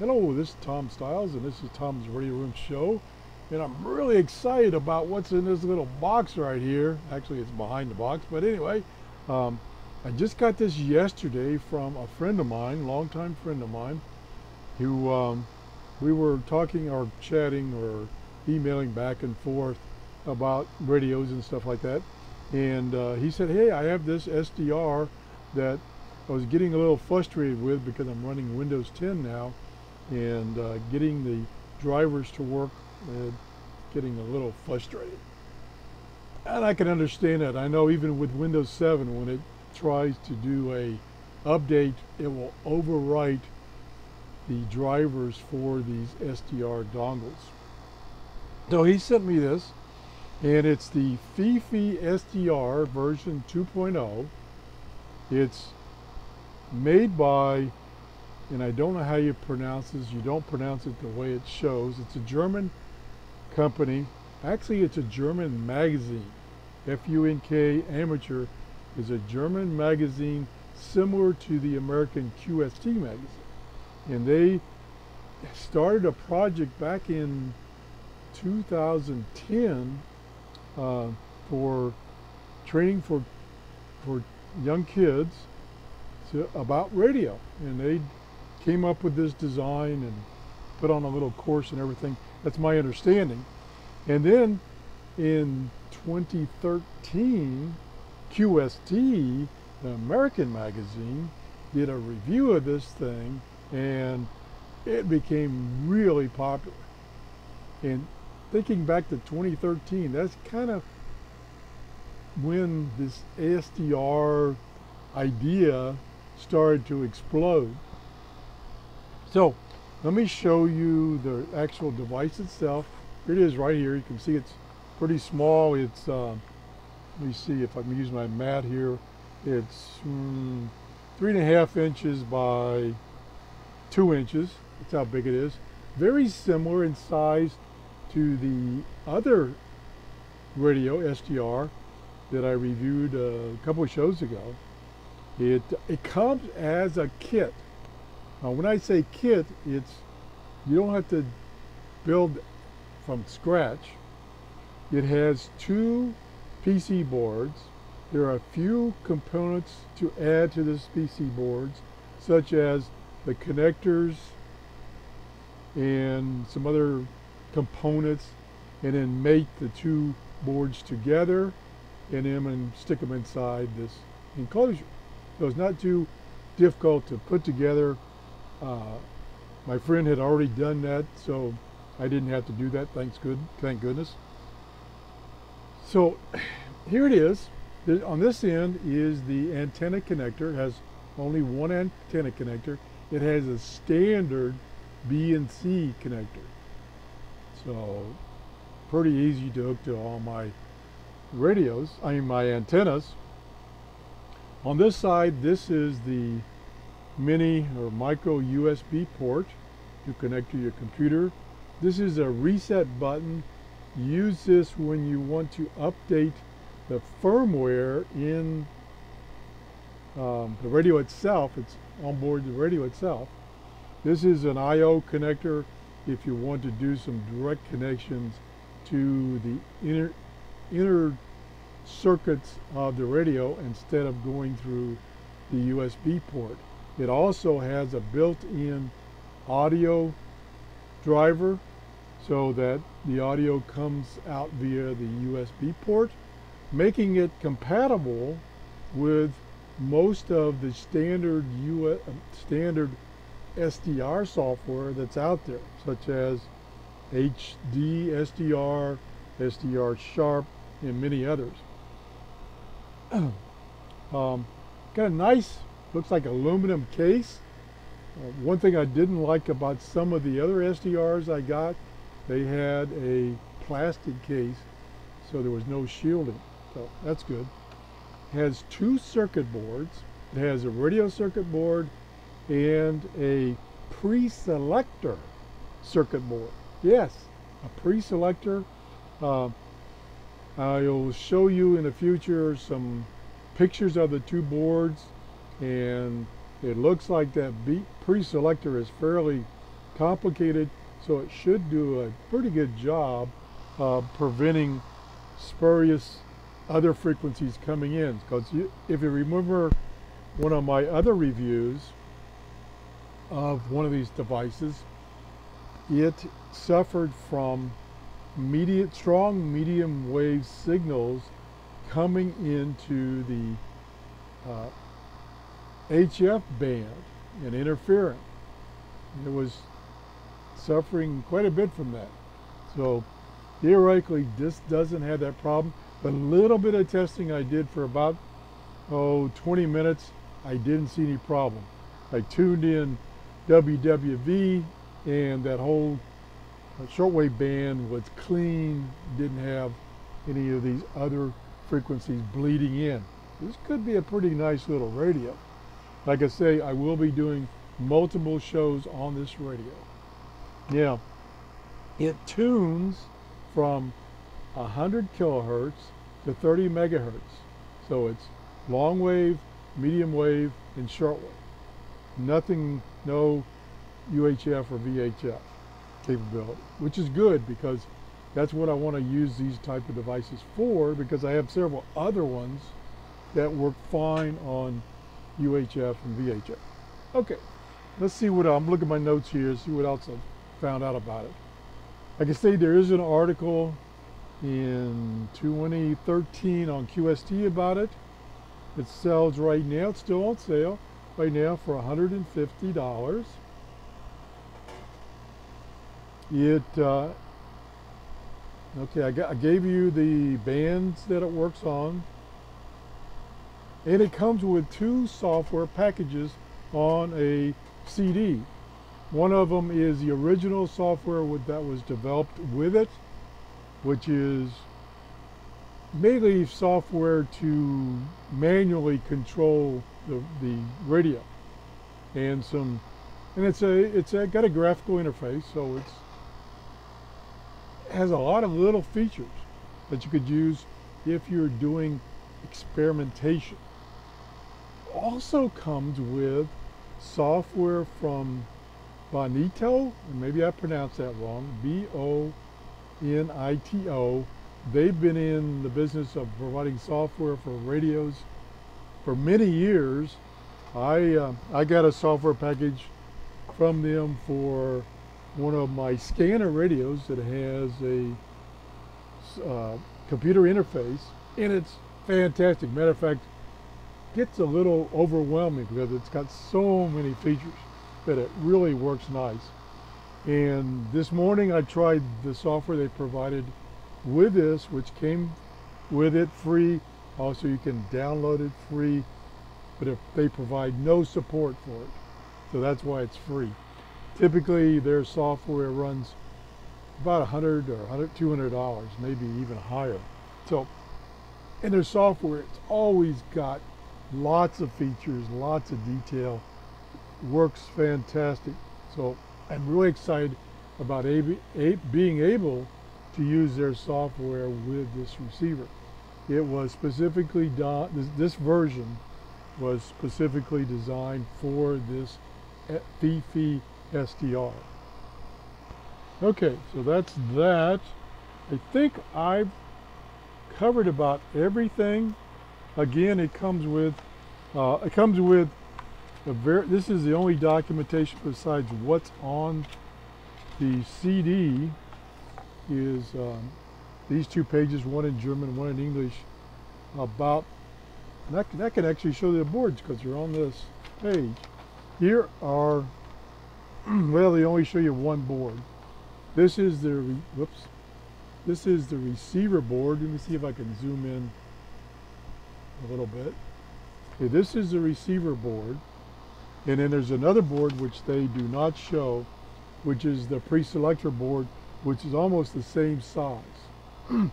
Hello, this is Tom Stiles, and this is Tom's Radio Room Show. And I'm really excited about what's in this little box right here. Actually, it's behind the box, but anyway, um, I just got this yesterday from a friend of mine, longtime friend of mine, who um, we were talking or chatting or emailing back and forth about radios and stuff like that. And uh, he said, hey, I have this SDR that I was getting a little frustrated with because I'm running Windows 10 now and uh, getting the drivers to work uh, getting a little frustrated. And I can understand that. I know even with Windows 7 when it tries to do a update it will overwrite the drivers for these SDR dongles. So he sent me this and it's the FiFi SDR version 2.0. It's made by and I don't know how you pronounce this. You don't pronounce it the way it shows. It's a German company. Actually, it's a German magazine. FUNK Amateur is a German magazine similar to the American QST magazine. And they started a project back in 2010 uh, for training for for young kids to, about radio. And they came up with this design and put on a little course and everything. That's my understanding. And then in 2013, QST, the American magazine, did a review of this thing and it became really popular. And thinking back to 2013, that's kind of when this ASDR idea started to explode. So let me show you the actual device itself. Here it is right here. You can see it's pretty small. It's, uh, let me see if I can use my mat here. It's mm, three and a half inches by two inches. That's how big it is. Very similar in size to the other radio, SDR, that I reviewed a couple of shows ago. It, it comes as a kit. Now when I say kit, it's, you don't have to build from scratch. It has two PC boards. There are a few components to add to this PC boards, such as the connectors and some other components, and then mate the two boards together and then and stick them inside this enclosure. So it's not too difficult to put together uh, my friend had already done that, so I didn't have to do that. Thanks good, thank goodness. So here it is. On this end is the antenna connector. It has only one antenna connector. It has a standard BNC connector. So pretty easy to hook to all my radios, I mean my antennas. On this side, this is the mini or micro USB port to connect to your computer. This is a reset button. Use this when you want to update the firmware in um, the radio itself. It's on board the radio itself. This is an I.O. connector if you want to do some direct connections to the inner, inner circuits of the radio instead of going through the USB port. It also has a built-in audio driver so that the audio comes out via the USB port, making it compatible with most of the standard US, standard SDR software that's out there, such as HDSDR, SDR Sharp, and many others. um, got a nice looks like aluminum case. Uh, one thing I didn't like about some of the other SDRs I got, they had a plastic case, so there was no shielding. So that's good. It has two circuit boards. It has a radio circuit board and a pre-selector circuit board. Yes, a pre-selector. Uh, I'll show you in the future some pictures of the two boards and it looks like that pre-selector is fairly complicated, so it should do a pretty good job of preventing spurious other frequencies coming in. Because if you remember one of my other reviews of one of these devices, it suffered from medium, strong medium wave signals coming into the uh, HF band and interfering. It was suffering quite a bit from that. So theoretically, this doesn't have that problem. The little bit of testing I did for about, oh, 20 minutes, I didn't see any problem. I tuned in WWV and that whole shortwave band was clean, didn't have any of these other frequencies bleeding in. This could be a pretty nice little radio. Like I say, I will be doing multiple shows on this radio. Now, it tunes from 100 kilohertz to 30 megahertz. So it's long wave, medium wave, and short wave. Nothing, no UHF or VHF capability, which is good because that's what I want to use these type of devices for because I have several other ones that work fine on UHF and VHF. Okay, let's see what I'm looking at my notes here, see what else I found out about it. I can say, there is an article in 2013 on QST about it. It sells right now, it's still on sale right now for $150. It, uh, okay, I, I gave you the bands that it works on. And it comes with two software packages on a CD. One of them is the original software with, that was developed with it, which is mainly software to manually control the, the radio and some and it's a it's a, got a graphical interface so it's it has a lot of little features that you could use if you're doing experimentation also comes with software from Bonito, and maybe I pronounced that wrong, B-O-N-I-T-O. They've been in the business of providing software for radios for many years. I, uh, I got a software package from them for one of my scanner radios that has a uh, computer interface and it's fantastic. Matter of fact, gets a little overwhelming because it's got so many features but it really works nice. And this morning I tried the software they provided with this, which came with it free. Also, you can download it free, but if they provide no support for it. So that's why it's free. Typically, their software runs about 100 or 100, 200 dollars, maybe even higher. So, in their software, it's always got lots of features, lots of detail, works fantastic. So I'm really excited about AB being able to use their software with this receiver. It was specifically done, this, this version was specifically designed for this eh, FiFi SDR. Okay, so that's that. I think I've covered about everything. Again, it comes with, uh, it comes with a very, this is the only documentation besides what's on the CD is um, these two pages, one in German, one in English, about, that, that can actually show the boards because they're on this page. Here are, well, they only show you one board. This is the, whoops, this is the receiver board. Let me see if I can zoom in a little bit. Okay, this is the receiver board. And then there's another board which they do not show, which is the pre-selector board, which is almost the same size. so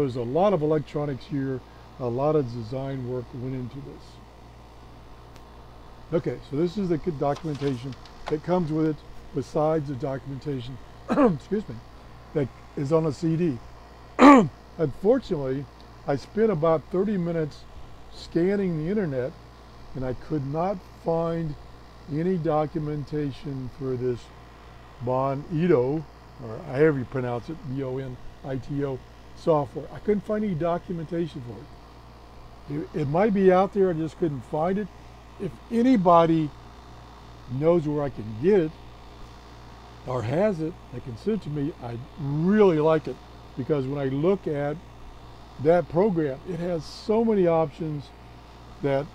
there's a lot of electronics here, a lot of design work went into this. Okay, so this is the documentation that comes with it, besides the documentation, excuse me, that is on a CD. Unfortunately, I spent about 30 minutes scanning the internet and I could not find any documentation for this Bonito, or however you pronounce it, B-O-N-I-T-O software. I couldn't find any documentation for it. it. It might be out there, I just couldn't find it. If anybody knows where I can get it or has it, they can send it to me. I really like it because when I look at that program, it has so many options that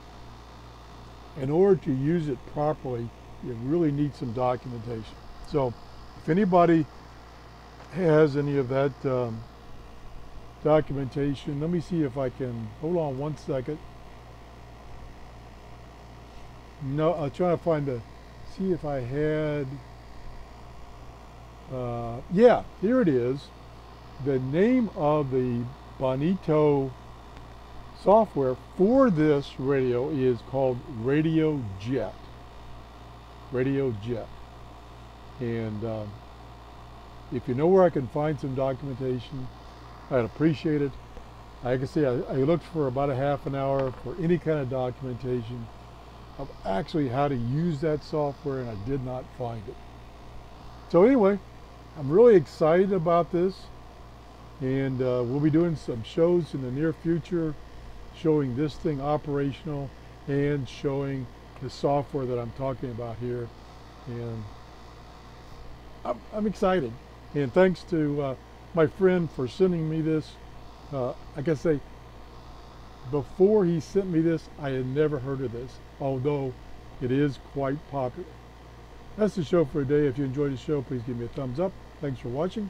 in order to use it properly, you really need some documentation. So if anybody has any of that um, documentation, let me see if I can, hold on one second. No, I'll try to find the, see if I had, uh, yeah, here it is. The name of the Bonito software for this radio is called Radio Jet. Radio Jet. And um, if you know where I can find some documentation, I'd appreciate it. Like I say, I, I looked for about a half an hour for any kind of documentation of actually how to use that software and I did not find it. So anyway, I'm really excited about this and uh, we'll be doing some shows in the near future showing this thing operational and showing the software that I'm talking about here. And I'm, I'm excited. And thanks to uh, my friend for sending me this. Uh, I can say before he sent me this I had never heard of this although it is quite popular. That's the show for today. If you enjoyed the show please give me a thumbs up. Thanks for watching